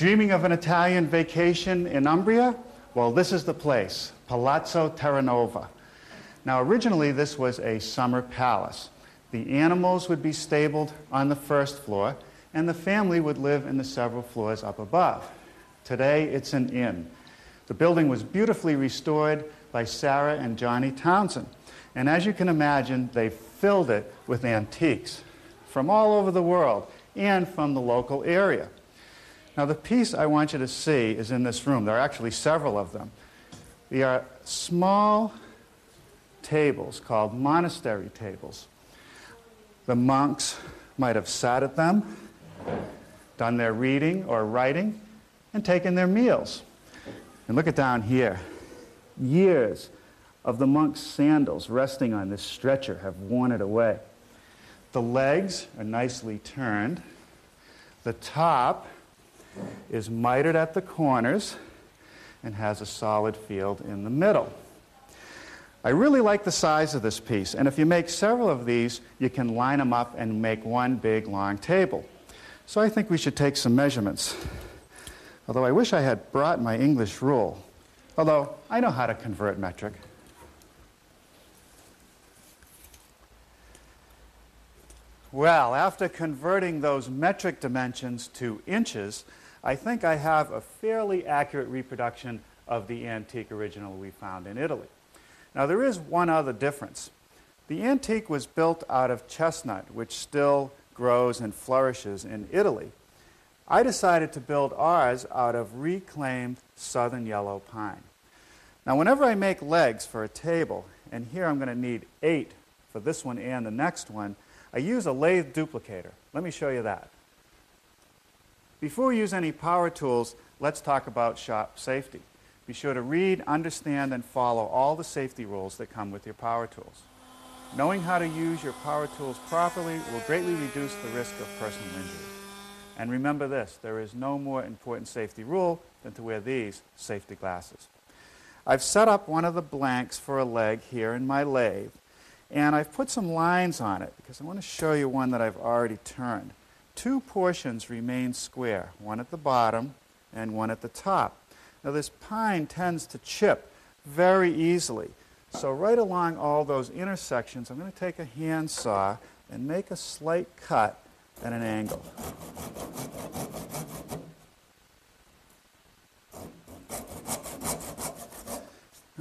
Dreaming of an Italian vacation in Umbria? Well, this is the place, Palazzo Terranova. Now, originally, this was a summer palace. The animals would be stabled on the first floor, and the family would live in the several floors up above. Today, it's an inn. The building was beautifully restored by Sarah and Johnny Townsend. And as you can imagine, they filled it with antiques from all over the world and from the local area. Now, the piece I want you to see is in this room. There are actually several of them. They are small tables called monastery tables. The monks might have sat at them, done their reading or writing, and taken their meals. And look at down here. Years of the monk's sandals resting on this stretcher have worn it away. The legs are nicely turned. The top is mitered at the corners and has a solid field in the middle. I really like the size of this piece, and if you make several of these, you can line them up and make one big long table. So I think we should take some measurements. Although I wish I had brought my English rule. Although I know how to convert metric. Well, after converting those metric dimensions to inches, I think I have a fairly accurate reproduction of the antique original we found in Italy. Now, there is one other difference. The antique was built out of chestnut, which still grows and flourishes in Italy. I decided to build ours out of reclaimed southern yellow pine. Now, whenever I make legs for a table, and here I'm going to need eight for this one and the next one, I use a lathe duplicator. Let me show you that. Before we use any power tools, let's talk about shop safety. Be sure to read, understand, and follow all the safety rules that come with your power tools. Knowing how to use your power tools properly will greatly reduce the risk of personal injury. And remember this, there is no more important safety rule than to wear these safety glasses. I've set up one of the blanks for a leg here in my lathe, and I've put some lines on it because I want to show you one that I've already turned. Two portions remain square, one at the bottom and one at the top. Now this pine tends to chip very easily. So right along all those intersections, I'm going to take a handsaw and make a slight cut at an angle.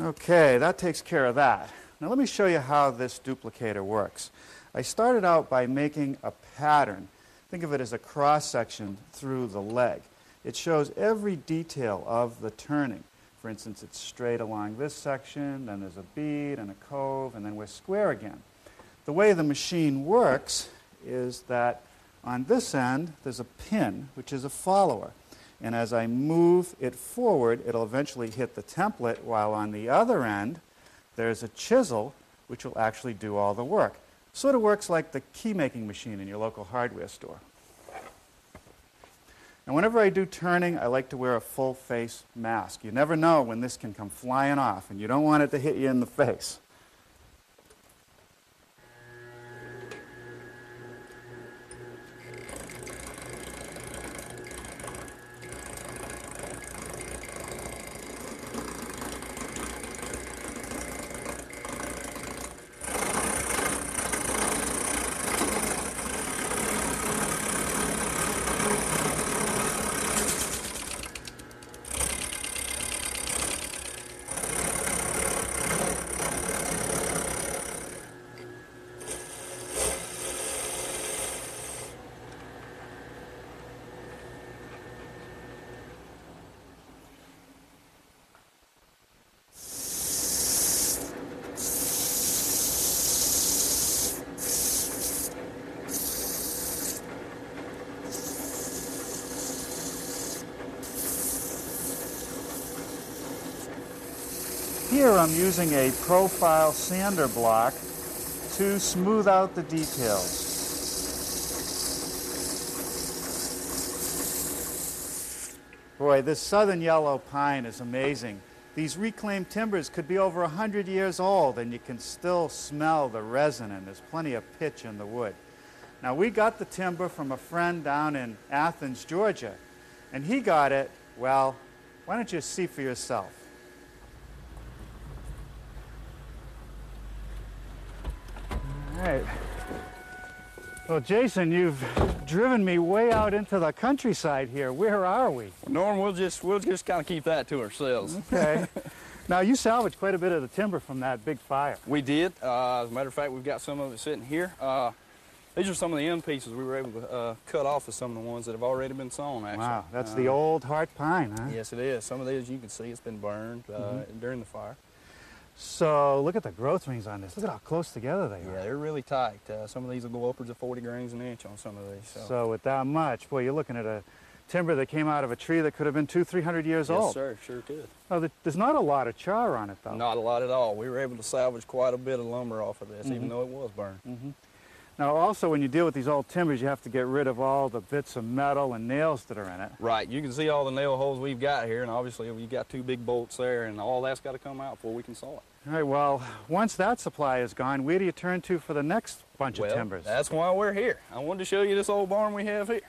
Okay, that takes care of that. Now let me show you how this duplicator works. I started out by making a pattern. Think of it as a cross section through the leg. It shows every detail of the turning. For instance, it's straight along this section, then there's a bead and a cove, and then we're square again. The way the machine works is that on this end, there's a pin, which is a follower. And as I move it forward, it'll eventually hit the template, while on the other end, there's a chisel which will actually do all the work. Sort of works like the key making machine in your local hardware store. And whenever I do turning, I like to wear a full face mask. You never know when this can come flying off, and you don't want it to hit you in the face. Here I'm using a profile sander block to smooth out the details. Boy, this southern yellow pine is amazing. These reclaimed timbers could be over 100 years old and you can still smell the resin and there's plenty of pitch in the wood. Now we got the timber from a friend down in Athens, Georgia, And he got it, well, why don't you see for yourself? All right. Well, Jason, you've driven me way out into the countryside here. Where are we? Norm, we'll just we'll just kind of keep that to ourselves. Okay. now you salvaged quite a bit of the timber from that big fire. We did. Uh, as a matter of fact, we've got some of it sitting here. Uh, these are some of the end pieces we were able to uh, cut off of some of the ones that have already been sawn. Actually. Wow, that's the old heart pine, huh? Yes, it is. Some of these you can see it's been burned mm -hmm. during the fire. So look at the growth rings on this. Look at how close together they yeah, are. Yeah, they're really tight. Uh, some of these will go upwards of 40 grains an inch on some of these. So. so. with that much, boy, you're looking at a timber that came out of a tree that could have been two, three hundred years yes, old. Yes, sir, sure could. Well, there's not a lot of char on it, though. Not a lot at all. We were able to salvage quite a bit of lumber off of this, mm -hmm. even though it was burned. Mm -hmm. Now, also, when you deal with these old timbers, you have to get rid of all the bits of metal and nails that are in it. Right. You can see all the nail holes we've got here, and obviously we've got two big bolts there, and all that's got to come out before we can saw it. All right, well, once that supply is gone, where do you turn to for the next bunch well, of timbers? that's why we're here. I wanted to show you this old barn we have here.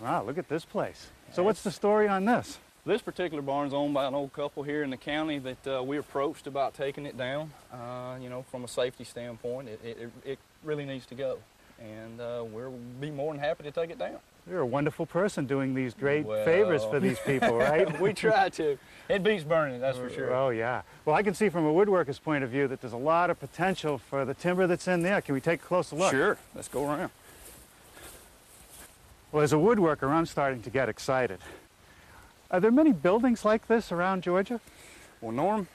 Wow, look at this place. So what's the story on this? This particular barn's owned by an old couple here in the county that uh, we approached about taking it down. Uh, you know, from a safety standpoint, it, it, it really needs to go and uh, we'll be more than happy to take it down. You're a wonderful person doing these great well, favors for these people, right? we try to. It beats burning, that's for sure. Oh, yeah. Well, I can see from a woodworker's point of view that there's a lot of potential for the timber that's in there. Can we take a closer look? Sure. Let's go around. Well, as a woodworker, I'm starting to get excited. Are there many buildings like this around Georgia? Well, Norm,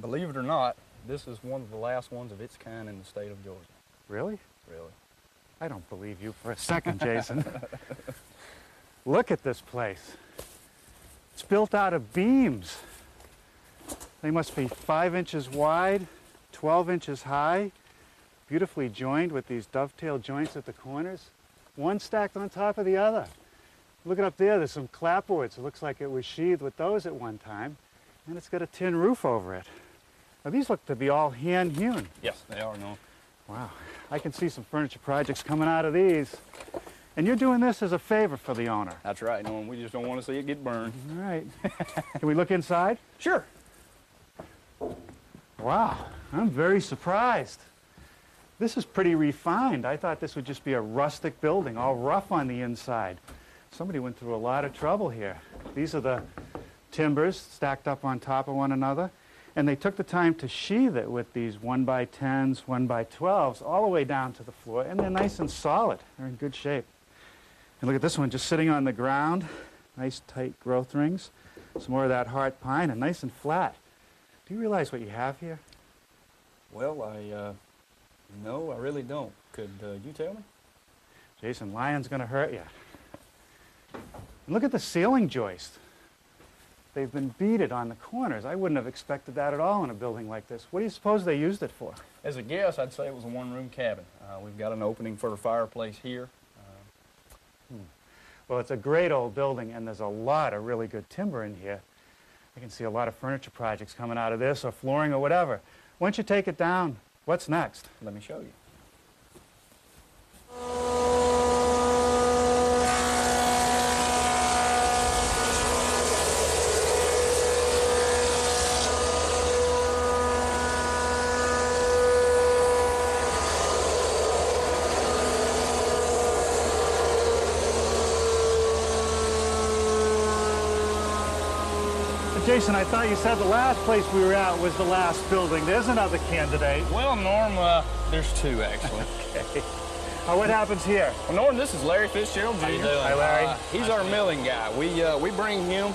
believe it or not, this is one of the last ones of its kind in the state of Georgia. Really? Really. I don't believe you for a second, Jason. Look at this place. It's built out of beams. They must be five inches wide, 12 inches high, beautifully joined with these dovetail joints at the corners, one stacked on top of the other. Look up there, there's some clapboards. It looks like it was sheathed with those at one time, and it's got a tin roof over it. Now these look to be all hand hewn. Yes, they are, no. Wow. I can see some furniture projects coming out of these. And you're doing this as a favor for the owner. That's right, Norm. We just don't want to see it get burned. All right. can we look inside? Sure. Wow, I'm very surprised. This is pretty refined. I thought this would just be a rustic building, all rough on the inside. Somebody went through a lot of trouble here. These are the timbers stacked up on top of one another. And they took the time to sheathe it with these 1 by 10s, 1 by 12s, all the way down to the floor. And they're nice and solid. They're in good shape. And look at this one just sitting on the ground. Nice tight growth rings. Some more of that heart pine and nice and flat. Do you realize what you have here? Well, I, uh, no, I really don't. Could uh, you tell me? Jason, lion's going to hurt you. And look at the ceiling joist. They've been beaded on the corners. I wouldn't have expected that at all in a building like this. What do you suppose they used it for? As a guess, I'd say it was a one-room cabin. Uh, we've got an opening for a fireplace here. Uh, hmm. Well, it's a great old building, and there's a lot of really good timber in here. I can see a lot of furniture projects coming out of this, or flooring, or whatever. Once you take it down, what's next? Let me show you. Jason, I thought you said the last place we were at was the last building. There's another candidate. Well, Norm, uh, there's two, actually. okay. Uh, what happens here? Well, Norm, this is Larry Fitzgerald Jr. Hi, Larry. Uh, he's our milling guy. We, uh, we bring him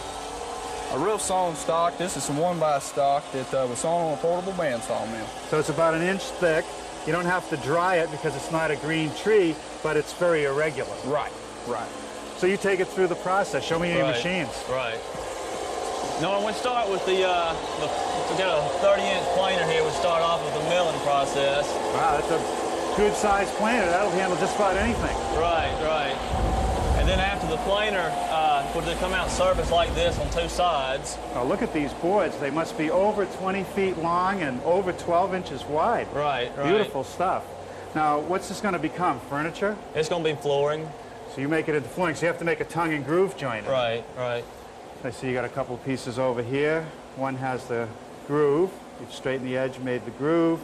a real sawn stock. This is some one-by stock that uh, was sawn on a portable bandsaw mill. So it's about an inch thick. You don't have to dry it because it's not a green tree, but it's very irregular. Right, right. So you take it through the process. Show me right. your machines. Right. No, we start with the, uh, the to get a 30-inch planer here, we start off with the milling process. Wow, that's a good-sized planer. That'll handle just about anything. Right, right. And then after the planer, uh, would they come out surface like this on two sides. Now look at these boards. They must be over 20 feet long and over 12 inches wide. Right, right. Beautiful stuff. Now, what's this going to become? Furniture? It's going to be flooring. So you make it into flooring, so you have to make a tongue and groove joint. Right, right. I see you got a couple pieces over here. One has the groove. You've straightened the edge, made the groove.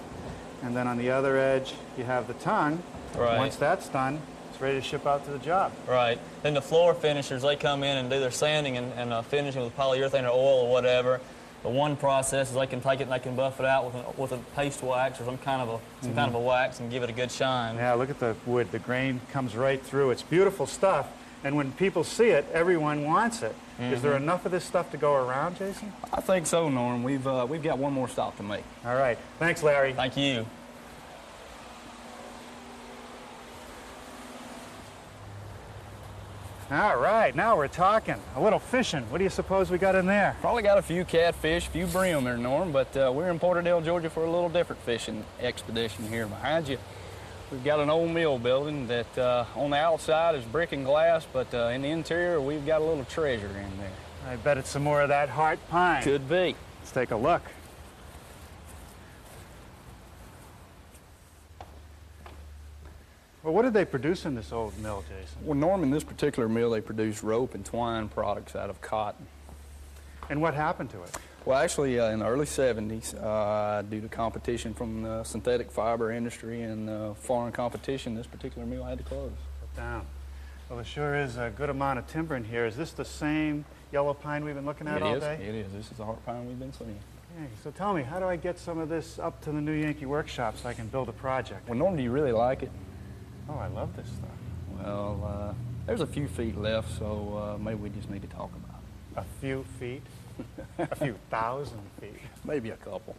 And then on the other edge, you have the tongue. Right. Once that's done, it's ready to ship out to the job. Right. Then the floor finishers, they come in and do their sanding and, and uh, finishing with polyurethane or oil or whatever. The one process is they can take it and they can buff it out with, an, with a paste wax or some kind of a some kind of a wax and give it a good shine. Yeah, look at the wood. The grain comes right through. It's beautiful stuff. And when people see it, everyone wants it. Is there enough of this stuff to go around, Jason? I think so, Norm. We've, uh, we've got one more stop to make. All right. Thanks, Larry. Thank you. All right, now we're talking. A little fishing. What do you suppose we got in there? Probably got a few catfish, a few brim there, Norm, but uh, we're in Porterdale, Georgia for a little different fishing expedition here behind you. We've got an old mill building that uh, on the outside is brick and glass, but uh, in the interior we've got a little treasure in there. I bet it's some more of that heart pine. Could be. Let's take a look. Well, what did they produce in this old mill, Jason? Well, Norm, in this particular mill, they produced rope and twine products out of cotton. And what happened to it? Well, actually, uh, in the early 70s, uh, due to competition from the synthetic fiber industry and uh, foreign competition, this particular mill had to close. Put down. Well, there sure is a good amount of timber in here. Is this the same yellow pine we've been looking at It all is. day? It is. This is the heart pine we've been seeing. Okay, so tell me, how do I get some of this up to the New Yankee Workshop so I can build a project? Well, Norm, do you really like it? Oh, I love this stuff. Well, uh, there's a few feet left, so uh, maybe we just need to talk about it. A few feet, a few thousand feet. Maybe a couple.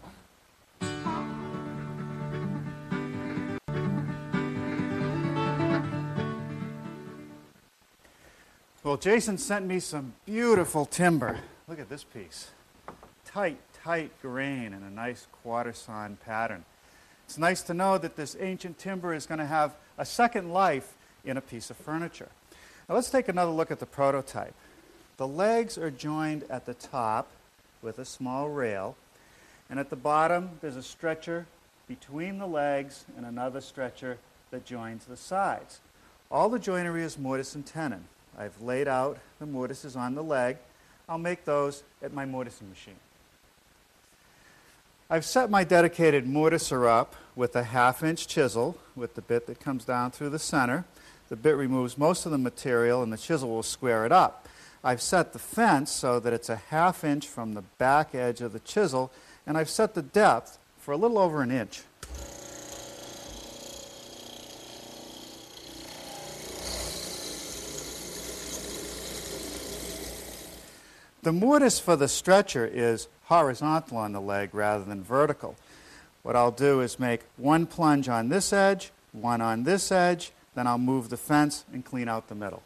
Well, Jason sent me some beautiful timber. Look at this piece. Tight, tight grain and a nice quarter sawn pattern. It's nice to know that this ancient timber is going to have a second life in a piece of furniture. Now let's take another look at the prototype. The legs are joined at the top with a small rail, and at the bottom there's a stretcher between the legs and another stretcher that joins the sides. All the joinery is mortise and tenon. I've laid out the mortises on the leg. I'll make those at my mortising machine. I've set my dedicated mortiser up with a half inch chisel with the bit that comes down through the center. The bit removes most of the material and the chisel will square it up. I've set the fence so that it's a half inch from the back edge of the chisel and I've set the depth for a little over an inch. The mortise for the stretcher is horizontal on the leg rather than vertical. What I'll do is make one plunge on this edge, one on this edge, then I'll move the fence and clean out the middle.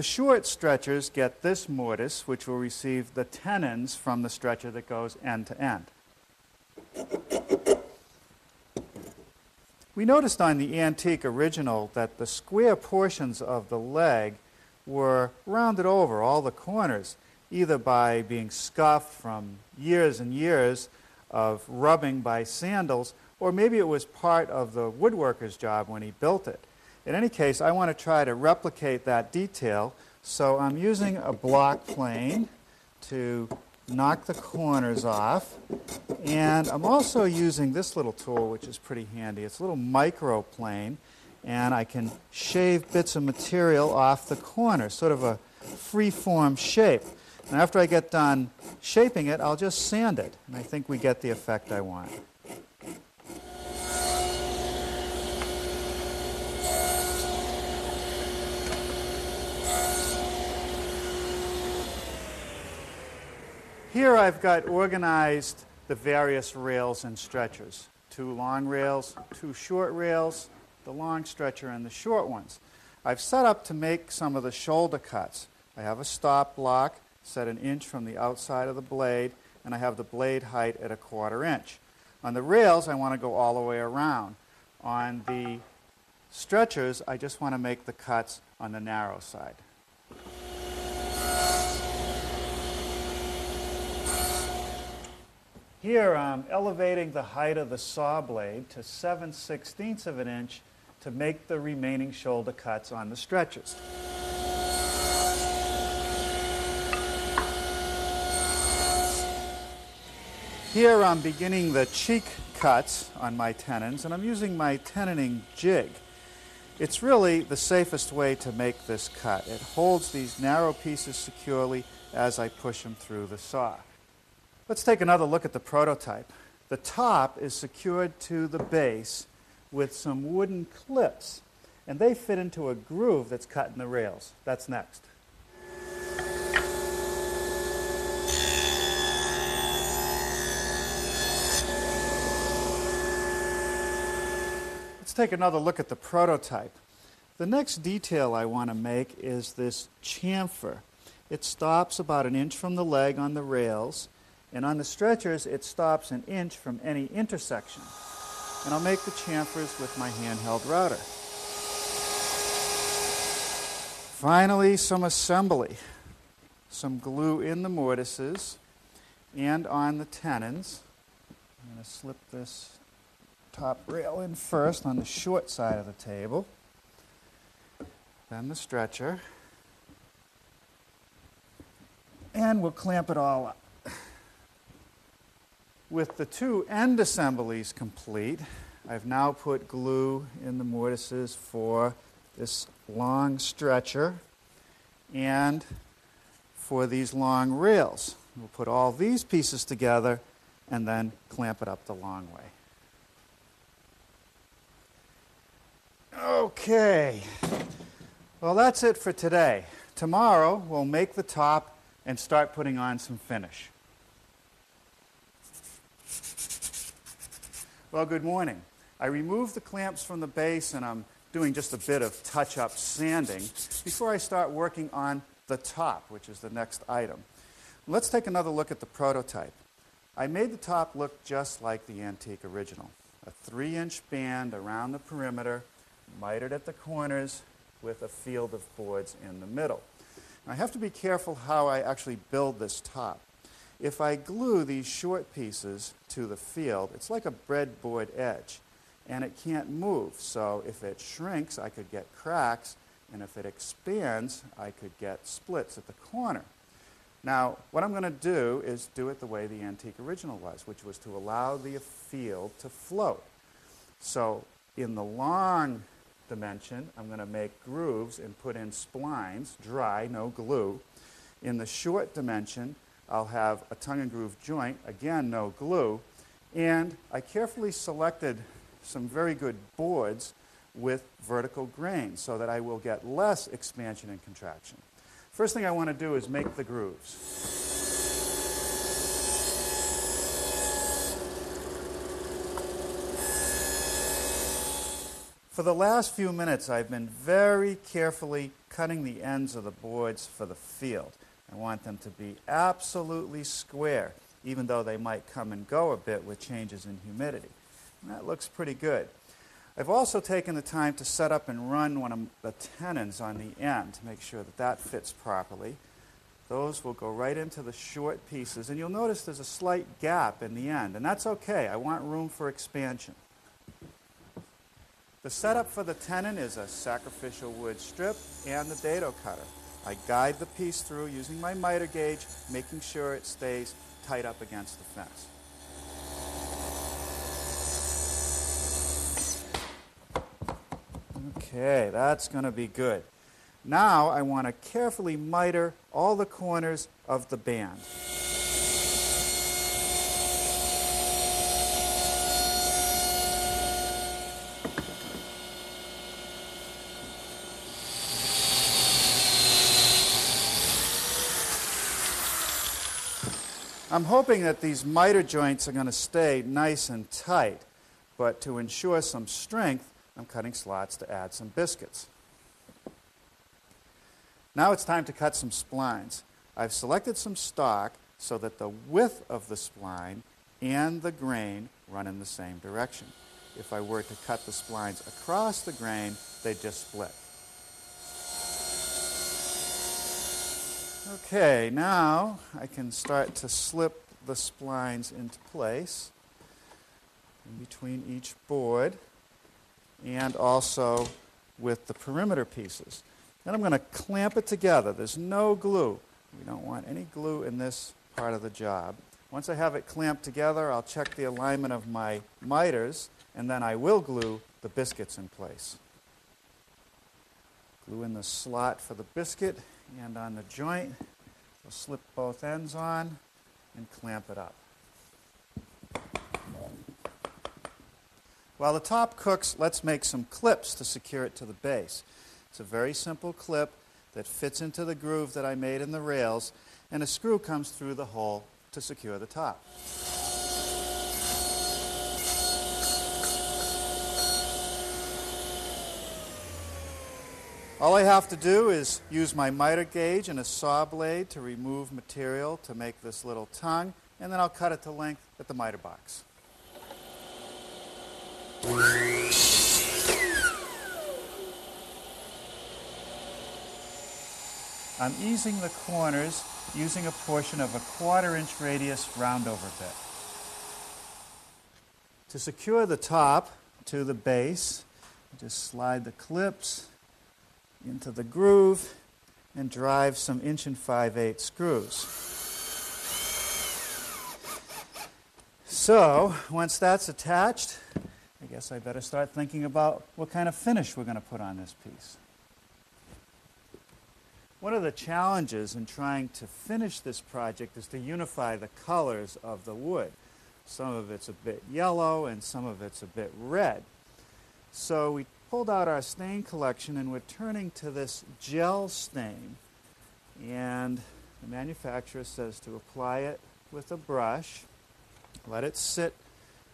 The short stretchers get this mortise, which will receive the tenons from the stretcher that goes end to end. We noticed on the antique original that the square portions of the leg were rounded over, all the corners, either by being scuffed from years and years of rubbing by sandals, or maybe it was part of the woodworker's job when he built it. In any case, I want to try to replicate that detail, so I'm using a block plane to knock the corners off, and I'm also using this little tool, which is pretty handy. It's a little micro plane, and I can shave bits of material off the corner, sort of a free-form shape. And after I get done shaping it, I'll just sand it, and I think we get the effect I want. Here I've got organized the various rails and stretchers. Two long rails, two short rails, the long stretcher and the short ones. I've set up to make some of the shoulder cuts. I have a stop block set an inch from the outside of the blade, and I have the blade height at a quarter inch. On the rails, I want to go all the way around. On the stretchers, I just want to make the cuts on the narrow side. Here I'm elevating the height of the saw blade to 7 16ths of an inch to make the remaining shoulder cuts on the stretchers. Here I'm beginning the cheek cuts on my tenons and I'm using my tenoning jig. It's really the safest way to make this cut. It holds these narrow pieces securely as I push them through the saw. Let's take another look at the prototype. The top is secured to the base with some wooden clips, and they fit into a groove that's cut in the rails. That's next. Let's take another look at the prototype. The next detail I want to make is this chamfer. It stops about an inch from the leg on the rails, and on the stretchers it stops an inch from any intersection. And I'll make the chamfers with my handheld router. Finally, some assembly. Some glue in the mortises and on the tenons. I'm going to slip this top rail in first on the short side of the table, then the stretcher, and we'll clamp it all up. With the two end assemblies complete, I've now put glue in the mortises for this long stretcher and for these long rails. We'll put all these pieces together and then clamp it up the long way. Okay. Well, that's it for today. Tomorrow, we'll make the top and start putting on some finish. Well, good morning. I removed the clamps from the base and I'm doing just a bit of touch-up sanding before I start working on the top, which is the next item. Let's take another look at the prototype. I made the top look just like the antique original. A three-inch band around the perimeter mitered at the corners with a field of boards in the middle. Now, I have to be careful how I actually build this top. If I glue these short pieces to the field, it's like a breadboard edge, and it can't move. So if it shrinks, I could get cracks, and if it expands, I could get splits at the corner. Now, what I'm going to do is do it the way the antique original was, which was to allow the field to float. So in the long dimension, I'm going to make grooves and put in splines, dry, no glue. In the short dimension, I'll have a tongue and groove joint, again, no glue. And I carefully selected some very good boards with vertical grain so that I will get less expansion and contraction. First thing I want to do is make the grooves. For the last few minutes, I've been very carefully cutting the ends of the boards for the field. I want them to be absolutely square, even though they might come and go a bit with changes in humidity. And that looks pretty good. I've also taken the time to set up and run one of the tenons on the end to make sure that that fits properly. Those will go right into the short pieces, and you'll notice there's a slight gap in the end, and that's okay. I want room for expansion. The setup for the tenon is a sacrificial wood strip and the dado cutter. I guide the piece through using my miter gauge, making sure it stays tight up against the fence. Okay, that's going to be good. Now I want to carefully miter all the corners of the band. I'm hoping that these miter joints are going to stay nice and tight, but to ensure some strength, I'm cutting slots to add some biscuits. Now it's time to cut some splines. I've selected some stock so that the width of the spline and the grain run in the same direction. If I were to cut the splines across the grain, they'd just split. Okay, now I can start to slip the splines into place in between each board and also with the perimeter pieces. Then I'm going to clamp it together. There's no glue. We don't want any glue in this part of the job. Once I have it clamped together, I'll check the alignment of my miters, and then I will glue the biscuits in place. Glue in the slot for the biscuit and on the joint. I'll slip both ends on and clamp it up. While the top cooks, let's make some clips to secure it to the base. It's a very simple clip that fits into the groove that I made in the rails, and a screw comes through the hole to secure the top. All I have to do is use my miter gauge and a saw blade to remove material to make this little tongue, and then I'll cut it to length at the miter box. I'm easing the corners using a portion of a quarter inch radius roundover bit. To secure the top to the base, just slide the clips into the groove and drive some inch and 5 8 screws. So, once that's attached, I guess I better start thinking about what kind of finish we're going to put on this piece. One of the challenges in trying to finish this project is to unify the colors of the wood. Some of it's a bit yellow and some of it's a bit red. So we pulled out our stain collection and we're turning to this gel stain. And the manufacturer says to apply it with a brush, let it sit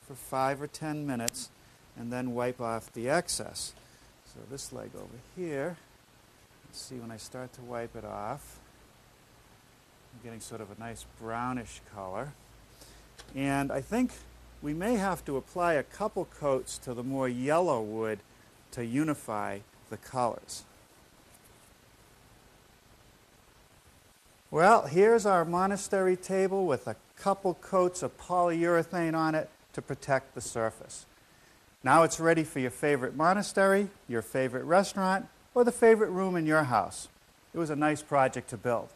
for five or ten minutes, and then wipe off the excess. So this leg over here see when I start to wipe it off, I'm getting sort of a nice brownish color. And I think we may have to apply a couple coats to the more yellow wood to unify the colors. Well, here's our monastery table with a couple coats of polyurethane on it to protect the surface. Now it's ready for your favorite monastery, your favorite restaurant, or the favorite room in your house. It was a nice project to build.